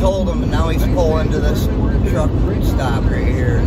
told him, and now he's pulling to this truck stop right here.